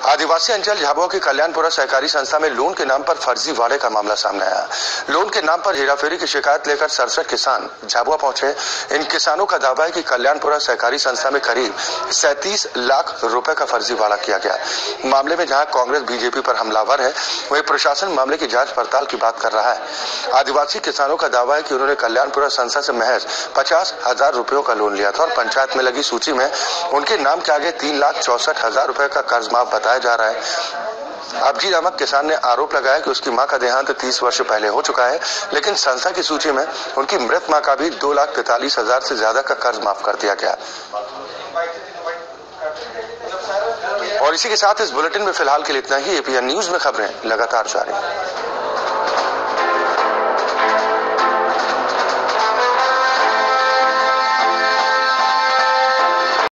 आदिवासी अंचल झाबुआ की कल्याणपुरा सहकारी संस्था में लोन के नाम पर फर्जी वाड़े का मामला सामने आया। लोन के नाम पर हेराफेरी की शिकायत लेकर सड़सठ किसान झाबुआ पहुँचे। इन किसानों का दावा है कि कल्याणपुरा सहकारी संस्था में करीब सैतीस लाख रुपए का फर्जी वाड़ा किया गया। मामले में जहाँ कांग्रेस बीजेपी पर हमलावर है, वही प्रशासन मामले की जाँच पड़ताल की बात कर रहा है। आदिवासी किसानों का दावा है कि उन्होंने कल्याणपुरा संस्था से महज पचास हज़ार रुपयों का लोन लिया था और पंचायत में लगी सूची में उनके नाम के आगे तीन लाख चौसठ हज़ार रुपए का कर्ज माफ़ बताया। जा रहा है। अबजी नामक किसान ने आरोप लगाया कि उसकी माँ का देहांत 30 वर्ष पहले हो चुका है, लेकिन संस्था की सूची में उनकी मृत माँ का भी दो लाख तैतालीस हज़ार से ज़्यादा का कर्ज माफ़ कर दिया गया। और इसी के साथ इस बुलेटिन में फ़िलहाल के लिए इतना ही, एपीएन न्यूज़ में खबरें लगातार जारी।